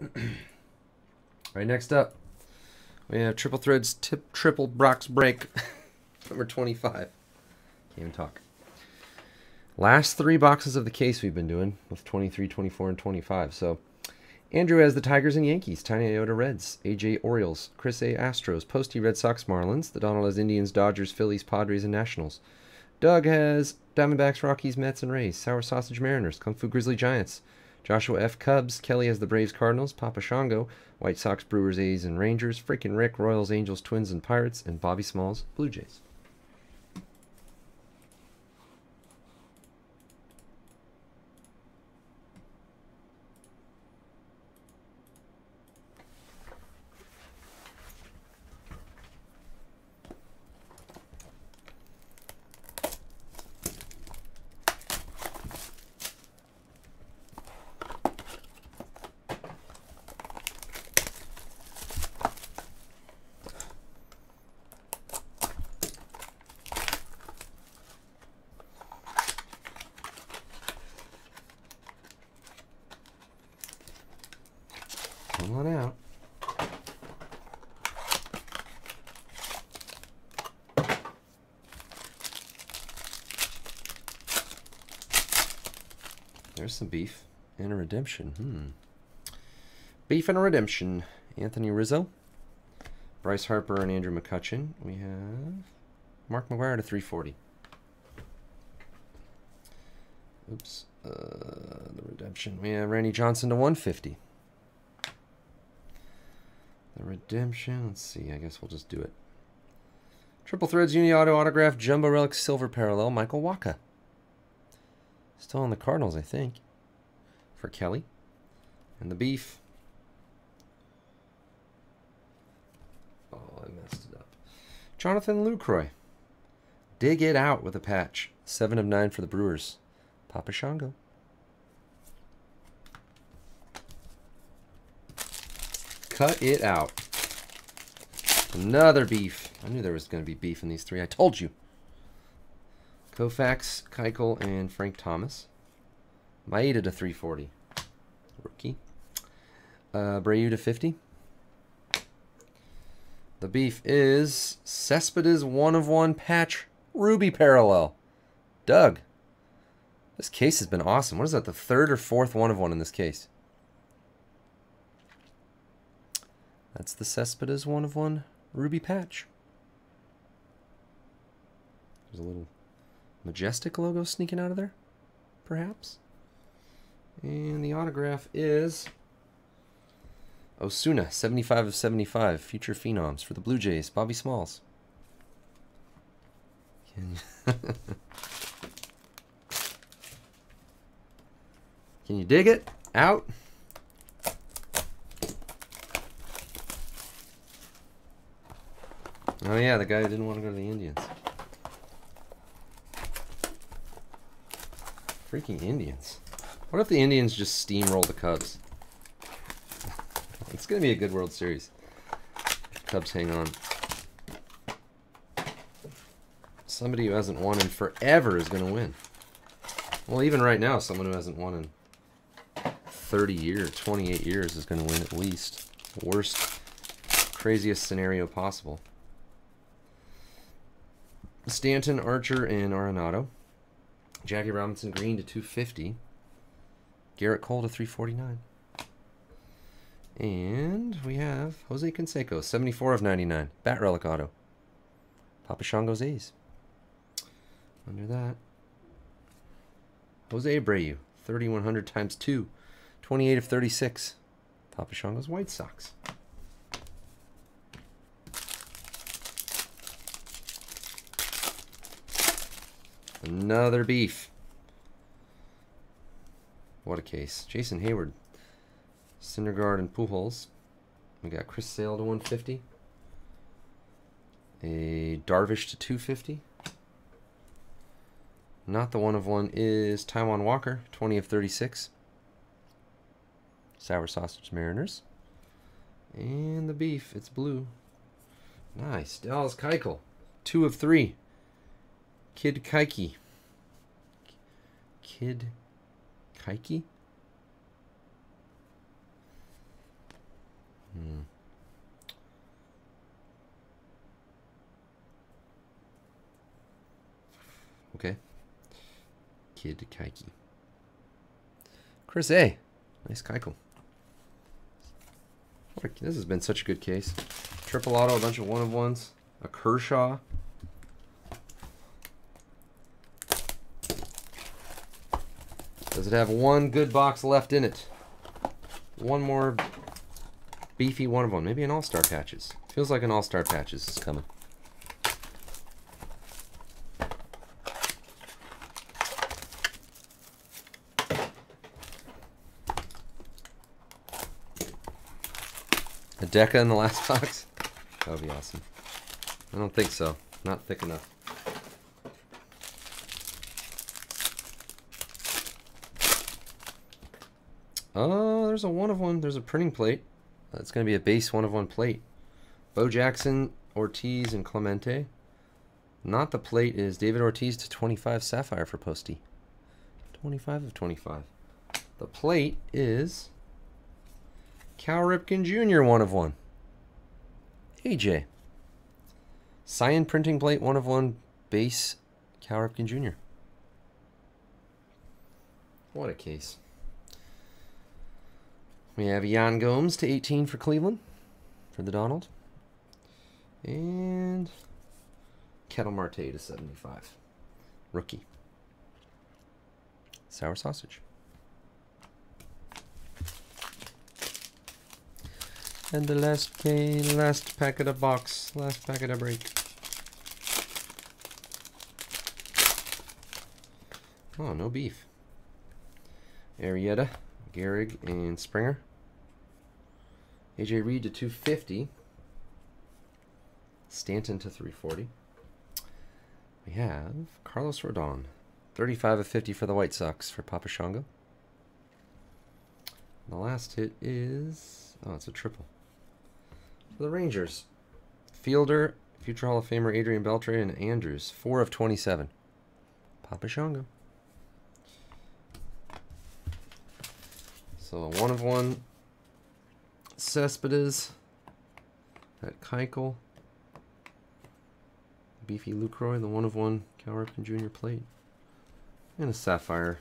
All right, next up, we have Triple Threads tip, Triple Box Break, number 25. Can't even talk. Last three boxes of the case we've been doing with 23, 24, and 25. So Andrew has the Tigers and Yankees, Tiny Iota Reds, AJ Orioles, Chris A Astros, Posty Red Sox Marlins, the Donald has Indians, Dodgers, Phillies, Padres, and Nationals. Doug has Diamondbacks, Rockies, Mets, and Rays, Sour Sausage Mariners, Kung Fu Grizzly Giants, Joshua F. Cubs, Kelly has the Braves, Cardinals, Papa Shango, White Sox, Brewers, A's, and Rangers, Freaking Rick, Royals, Angels, Twins, and Pirates, and Bobby Smalls, Blue Jays. Come on out. There's some beef and a redemption. Hmm. Beef and a redemption. Anthony Rizzo, Bryce Harper, and Andrew McCutchen. We have Mark McGwire to 340. Oops. Uh, the redemption. We have Randy Johnson to 150. The redemption. Let's see. I guess we'll just do it. Triple Threads Uni Auto Autograph Jumbo Relic Silver Parallel Michael Wacha. Still on the Cardinals, I think. For Kelly. And the beef. Oh, I messed it up. Jonathan Lucroy. Dig it out with a patch. Seven of nine for the Brewers. Papa Shango. Cut it out. Another beef. I knew there was going to be beef in these three. I told you. Koufax, Keuchel, and Frank Thomas. Maeda to 340. Rookie. Uh, Brayu to 50. The beef is Cespedes one of one patch Ruby parallel. Doug. This case has been awesome. What is that? The third or fourth one of one in this case? That's the Cespedes one of one ruby patch. There's a little majestic logo sneaking out of there, perhaps. And the autograph is Osuna, 75 of 75, future phenoms for the Blue Jays, Bobby Smalls. Can, you, Can you dig it? Out? Oh yeah, the guy who didn't want to go to the Indians. Freaking Indians. What if the Indians just steamroll the Cubs? It's going to be a good World Series. Cubs hang on. Somebody who hasn't won in forever is going to win. Well, even right now, someone who hasn't won in 30 years, 28 years is going to win at least. Worst, craziest scenario possible. Stanton, Archer, and Arenado. Jackie Robinson Green to 250. Gerrit Cole to 349. And we have Jose Canseco, 74 of 99. Bat Relic Auto. Papa Shango's A's. Under that. Jose Abreu, 3,100 times 2. 28 of 36. Papa Shango's White Sox. Another beef. What a case. Jason Heyward. Syndergaard and Pujols. We got Chris Sale to 150. A Darvish to 250. Not the one of one is Taijuan Walker, 20 of 36. Sour Sausage Mariners. And the beef, it's blue. Nice. Dallas Keuchel, 2 of 3. Kid Kaiki. Kid Kaiki? Hmm. Okay. Kid Kaiki. Chris A. Nice Kaiko. This has been such a good case. Triple auto, a bunch of one of ones, a Kershaw, Does it have one good box left in it? One more beefy one of them. Maybe an all-star patches. Feels like an all-star patches is coming. A Deca in the last box? That would be awesome. I don't think so. Not thick enough. Oh, there's a one of one. There's a printing plate. That's going to be a base one of one plate. Bo Jackson, Ortiz, and Clemente. Not the plate is David Ortiz to 25 Sapphire for Posty. 25 of 25. The plate is Cal Ripken Jr. one of one. AJ. Cyan printing plate one of one base Cal Ripken Jr. What a case. We have Yan Gomes to 18 for Cleveland for the Donald. And Ketel Marte to 75. Rookie. Sour sausage. And the last pay, last packet of the box, last packet of the break. Oh, no beef. Arrieta, Gehrig, and Springer. AJ Reed to 250. Stanton to 340. We have Carlos Rodon. 35 of 50 for the White Sox for Papa Shango. The last hit is... Oh, it's a triple. For the Rangers. Fielder, future Hall of Famer Adrian Beltre, and Andrus. 4 of 27. Papa Shango. So a one of one Cespedes. That Keuchel. Beefy Lucroy, the one of one Cal Ripken Jr. plate. And a Sapphire